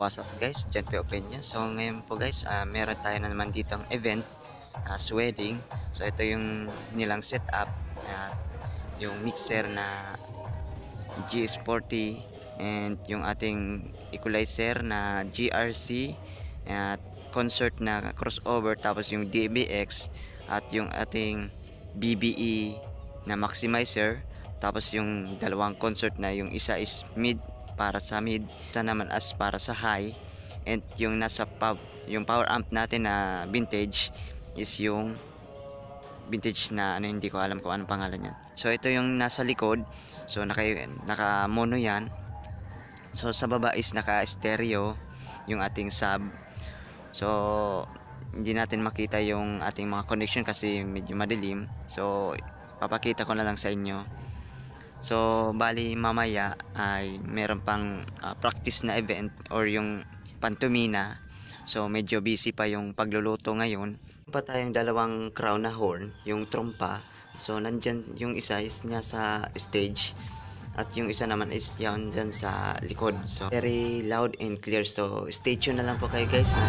What's up guys, John P. Opinion. So ngayon po guys, ah, meron tayo na naman ditong event as wedding. So ito yung nilang setup at yung mixer na GS40 and yung ating equalizer na GRC at concert na crossover tapos yung DBX at yung ating BBE na maximizer tapos yung dalawang concert na yung isa is mid para sa mid, isa naman as para sa high and yung nasa pub, yung power amp natin na vintage is yung vintage na ano hindi ko alam kung anong pangalan niya. So ito yung nasa likod. So naka naka mono yan. So sa baba is naka stereo yung ating sub. So hindi natin makita yung ating mga connection kasi medyo madilim. So papakita ko na lang sa inyo. So, bali mamaya ay meron pang ah, practice na event or yung pantomina. So, medyo busy pa yung pagluluto ngayon. Pa tayong dalawang crown na horn, yung trompa. So, nandyan yung isa is niya sa stage at yung isa naman is yan dyan sa likod. So, very loud and clear. So, stay tuned na lang po kayo guys. Ha?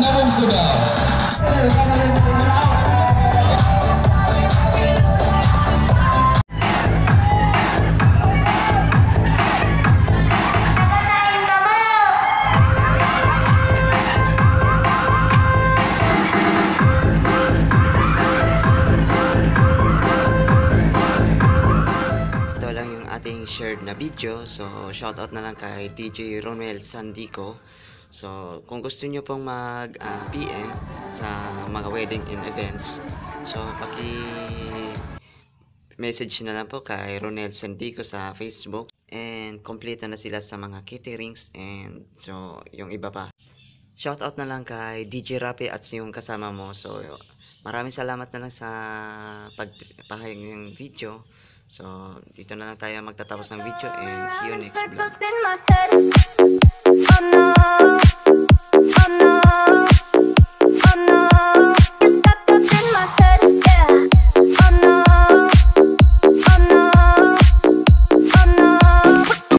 Another Goodell. ating shared na video. So, shoutout na lang kay DJ Ronel Sandico So, kung gusto nyo pong mag ah, PM sa mga wedding and events, so paki message na lang po kay Ronel Sandico sa Facebook and kompleto na sila sa mga caterings and so yung iba pa. Shoutout na lang kay DJ Rapi at yung kasama mo. So, maraming salamat na lang sa pagpahayag ng video. So, dito na lang tayo magtatapos ng video and see you next vlog.